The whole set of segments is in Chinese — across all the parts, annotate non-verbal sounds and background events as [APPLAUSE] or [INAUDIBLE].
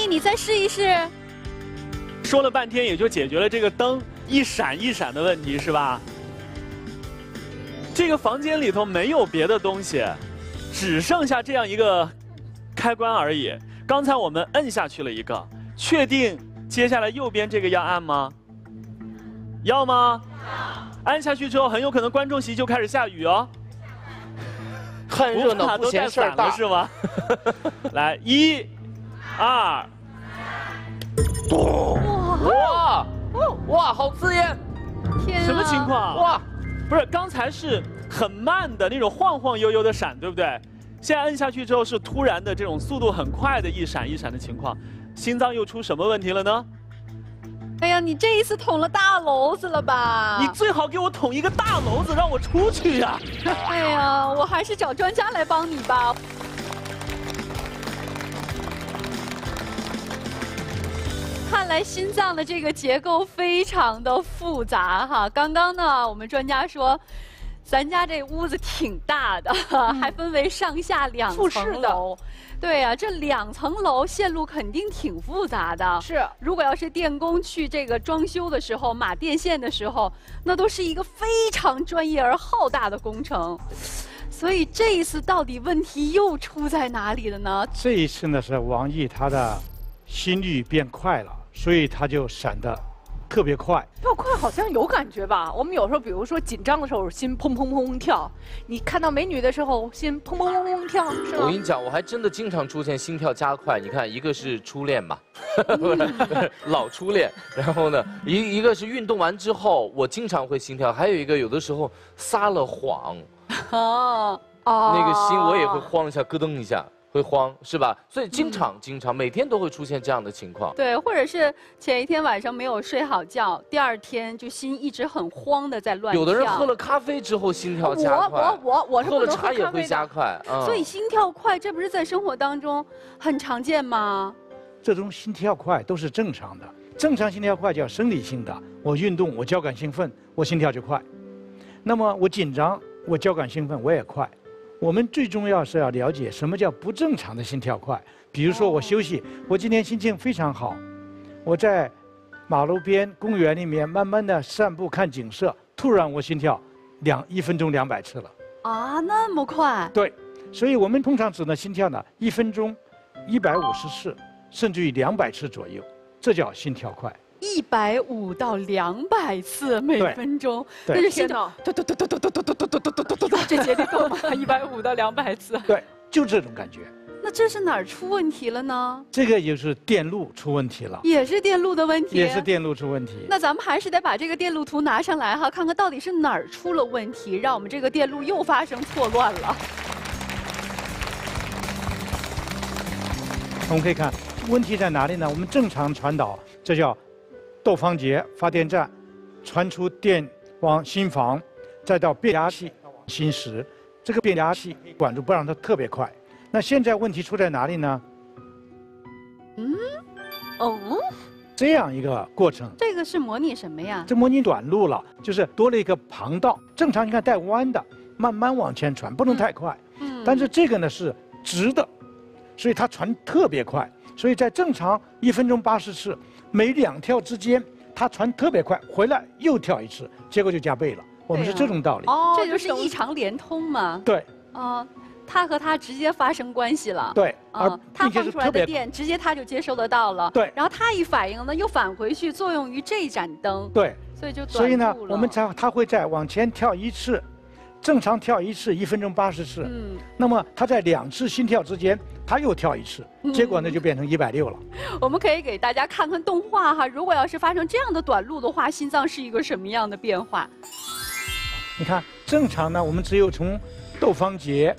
一，你再试一试。说了半天，也就解决了这个灯一闪一闪的问题，是吧？这个房间里头没有别的东西，只剩下这样一个开关而已。刚才我们摁下去了一个，确定接下来右边这个要按吗？要吗？要。按下去之后，很有可能观众席就开始下雨哦。看热闹不嫌事儿大是吗？[LAUGHS] 来，一、二，哇哇，好刺眼！天什么情况？哇，不是，刚才是很慢的那种晃晃悠悠的闪，对不对？现在摁下去之后是突然的这种速度很快的一闪一闪的情况，心脏又出什么问题了呢？哎呀，你这一次捅了大娄子了吧？你最好给我捅一个大娄子，让我出去呀！哎呀，我还是找专家来帮你吧。看来心脏的这个结构非常的复杂哈。刚刚呢，我们专家说。咱家这屋子挺大的，还分为上下两层楼。对呀，这两层楼线路肯定挺复杂的。是，如果要是电工去这个装修的时候码电线的时候，那都是一个非常专业而浩大的工程。所以这一次到底问题又出在哪里了呢？这一次呢是王毅他的心率变快了，所以他就闪的。特别快，要快好像有感觉吧？我们有时候，比如说紧张的时候，心砰砰砰跳；你看到美女的时候，心砰砰砰砰跳。我跟你讲，我还真的经常出现心跳加快。你看，一个是初恋嘛，[LAUGHS] 老初恋。然后呢，一一个是运动完之后，我经常会心跳；还有一个，有的时候撒了谎，[LAUGHS] 哦，那个心我也会慌一下，咯噔一下。会慌是吧？所以经常经常每天都会出现这样的情况。对，或者是前一天晚上没有睡好觉，第二天就心一直很慌的在乱跳。有的人喝了咖啡之后心跳加快。我我我我喝了茶也会加快。所以心跳快，这不是在生活当中很常见吗？这种心跳快都是正常的，正常心跳快叫生理性的。我运动，我交感兴奋，我心跳就快。那么我紧张，我交感兴奋，我也快。我们最重要是要了解什么叫不正常的心跳快。比如说我休息，我今天心情非常好，我在马路边、公园里面慢慢的散步看景色，突然我心跳两一分钟两百次了。啊，那么快？对，所以我们通常指的心跳呢，一分钟一百五十次，甚至于两百次左右，这叫心跳快。一百五到两百次每分钟，那是心跳，嘟嘟嘟嘟嘟嘟嘟嘟嘟嘟嘟嘟嘟，这节奏够吗？一百五到两百次，对，就这种感觉。那这是哪儿出问题了呢？这个就是电路出问题了，也是电路的问题，也是电路出问题。那咱们还是得把这个电路图拿上来哈，看看到底是哪儿出了问题，让我们这个电路又发生错乱了。我们可以看问题在哪里呢？我们正常传导，这叫。窦方结发电站传出电往心房，再到变压器心室，这个变压器管住不让它特别快。那现在问题出在哪里呢？嗯，哦，这样一个过程。这个是模拟什么呀？这模拟短路了，就是多了一个旁道。正常你看带弯的，慢慢往前传，不能太快。嗯。但是这个呢是直的，所以它传特别快。所以在正常一分钟八十次。每两跳之间，它传特别快，回来又跳一次，结果就加倍了。我们是这种道理。哦，这就是异常连通嘛。对。哦，它和它直接发生关系了。对。啊，它放出来的电，直接它就接收得到了。对。然后它一反应呢，又返回去作用于这盏灯。对。所以就所以呢，我们才它会在往前跳一次。正常跳一次，一分钟八十次。嗯，那么他在两次心跳之间，他又跳一次，结果呢就变成一百六了。[LAUGHS] 我们可以给大家看看动画哈，如果要是发生这样的短路的话，心脏是一个什么样的变化？你看，正常呢，我们只有从窦房结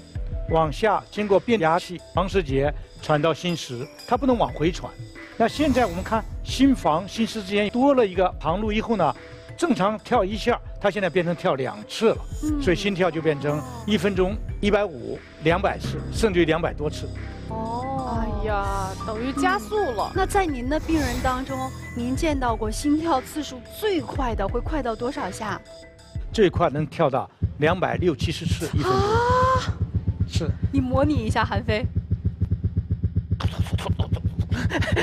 往下经过变压器、房室结传到心室，它不能往回传。那现在我们看心房、心室之间多了一个旁路以后呢？正常跳一下，它现在变成跳两次了，所以心跳就变成一分钟一百五、两百次，甚至于两百多次。哦，哎呀，等于加速了。那在您的病人当中，您见到过心跳次数最快的会快到多少下？最快能跳到两百六七十次一分钟。啊，是。你模拟一下，韩飞。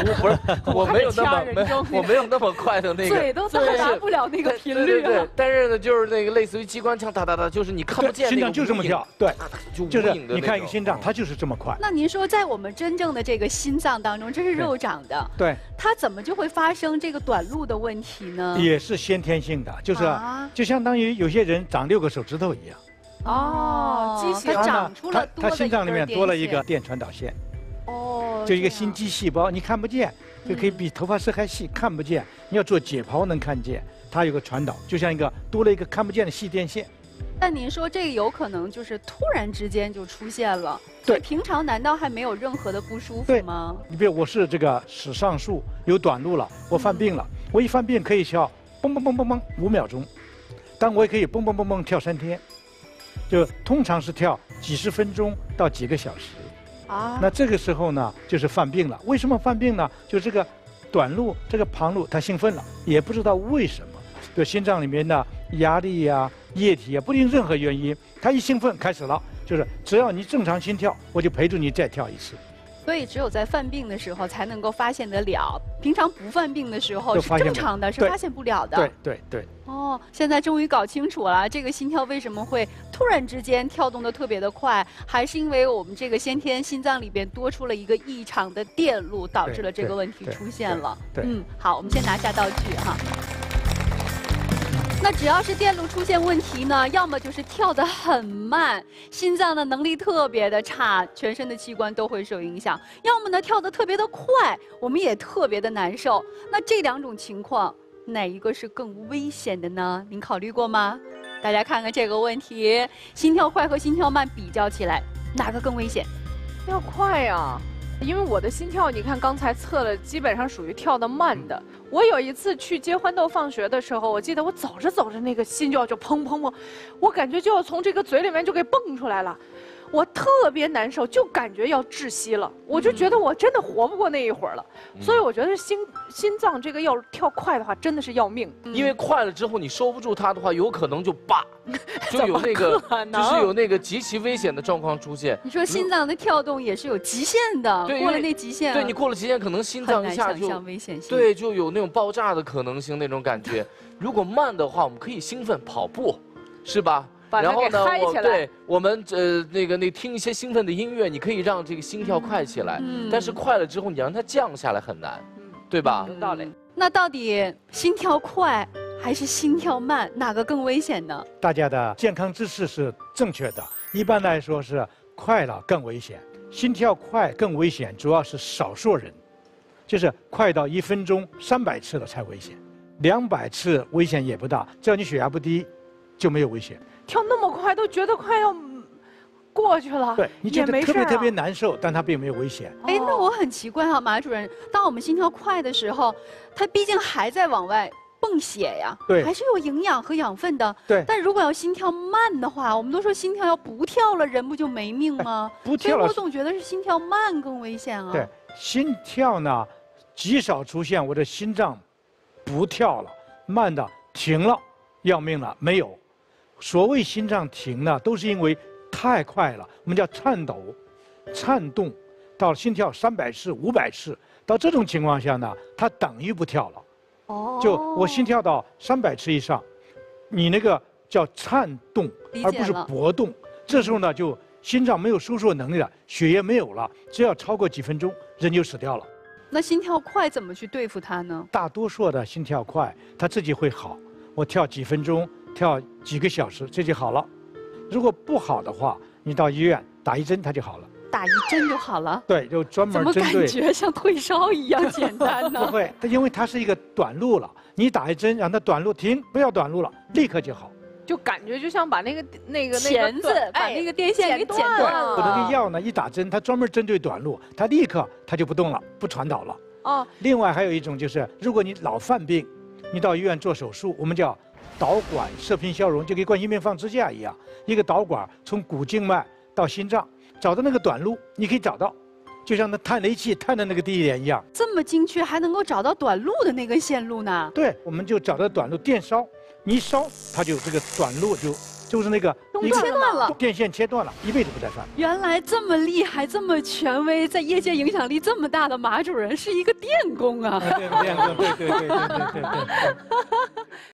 我不是，我没有那么我没有那么快的那个。嘴都到达不了那个频率了对对。，但是呢，就是那个类似于机关枪哒哒哒，就是你看不见心脏就这么跳，对，就就是你看一个心脏，它就是这么快。那您说，在我们真正的这个心脏当中，这是肉长的，对，它怎么就会发生这个短路的问题呢？也是先天性的，就是啊就相当于有些人长六个手指头一样。哦，它长出了多它心脏里面多了一个电电传导线，哦，就一个心肌细胞，你看不见，就可以比头发丝还细，看不见。你要做解剖能看见，它有个传导，就像一个多了一个看不见的细电线。但您说这个有可能就是突然之间就出现了，对平常难道还没有任何的不舒服吗？你比如我是这个室上束有短路了，我犯病了，我一犯病可以跳蹦蹦蹦蹦蹦五秒钟，但我也可以蹦蹦蹦蹦跳三天，就通常是跳几十分钟到几个小时。啊，那这个时候呢，就是犯病了。为什么犯病呢？就这个短路、这个旁路，它兴奋了，也不知道为什么。就心脏里面的压力呀、液体啊，不定任何原因，它一兴奋开始了，就是只要你正常心跳，我就陪着你再跳一次。所以只有在犯病的时候才能够发现得了，平常不犯病的时候是正常的，是发现不了的。对对对，哦，现在终于搞清楚了，这个心跳为什么会突然之间跳动的特别的快，还是因为我们这个先天心脏里边多出了一个异常的电路，导致了这个问题出现了。对对嗯，好，我们先拿下道具哈。那只要是电路出现问题呢，要么就是跳得很慢，心脏的能力特别的差，全身的器官都会受影响；要么呢跳得特别的快，我们也特别的难受。那这两种情况，哪一个是更危险的呢？您考虑过吗？大家看看这个问题，心跳快和心跳慢比较起来，哪个更危险？要快呀、因为我的心跳，你看刚才测了，基本上属于跳得慢的。我有一次去接欢豆放学的时候，我记得我走着走着，那个心就要就砰砰砰，我感觉就要从这个嘴里面就给蹦出来了，我特别难受，就感觉要窒息了，我就觉得我真的活不过那一会儿了。所以我觉得心心脏这个要跳快的话，真的是要命。因为快了之后，你收不住它的话，有可能就叭，[LAUGHS] 就有那个就是有那个极其危险的状况出现。你说心脏的跳动也是有极限的，过了那极限，对你过了极限，可能心脏一下就危险性。对，就有那种爆炸的可能性，那种感觉。如果慢的话，我们可以兴奋跑步，是吧？把它给然后呢，嗨起来我对我们呃那个那听一些兴奋的音乐，你可以让这个心跳快起来。嗯但是快了之后，你让它降下来很难，嗯，对吧？有道理。那到底心跳快还是心跳慢，哪个更危险呢？大家的健康知识是正确的。一般来说是快了更危险，心跳快更危险，主要是少数人，就是快到一分钟三百次了才危险，两百次危险也不大，只要你血压不低，就没有危险。跳那么快，都觉得快要嗯过去了，对，你觉也得没事儿啊特别特别难受，但它并没有危险。哎，那哦我很奇怪哈、马主任，当我们心跳快的时候，它毕竟还在往外泵血呀，对还是有营养和养分的。对，但如果要心跳慢的话，我们都说心跳要不跳了，人不就没命吗？不跳了所以我总觉得是心跳慢更危险啊。对，心跳呢，极少出现我的心脏不跳了，慢的停了，要命了，没有。所谓心脏停呢，都是因为太快了，我们叫颤抖、颤动，到心跳三百次、五百次，到这种情况下呢，它等于不跳了。哦就我心跳到三百次以上，你那个叫颤动，而不是搏动。这时候呢，就心脏没有收缩能力了，血液没有了，只要超过几分钟，人就死掉了。那心跳快怎么去对付它呢？大多数的心跳快，它自己会好。我跳几分钟，跳几个小时，这就好了。如果不好的话，你到医院打一针，它就好了。打一针就好了。对，就专怎么感门针对。觉像退烧一样简单呢 [LAUGHS] 不？会，它因为它是一个短路了，你打一针让它短路停，不要短路了，立刻就好。就感觉就像把那个那个那个钳子断把那个电线给剪剪断了。我那个药呢，一打针，它专门针对短路，它立刻它就不动了，不传导了。哦，另外还有一种就是，如果你老犯病，你到医院做手术，我们叫导管射频消融就跟冠心病放支架一样，一个导管从骨静脉到心脏，找到那个短路，你可以找到，就像那探雷器探的那个地点一样。这么精确还能够找到短路的那个线路呢？对，我们就找到短路电烧，你一烧它就这个短路就就是那个断了，电线切断了，一辈子不再犯。原来这么厉害，这么权威，在业界影响力这么大的马主任是一个电工啊？电工，对对对对对对。[LAUGHS]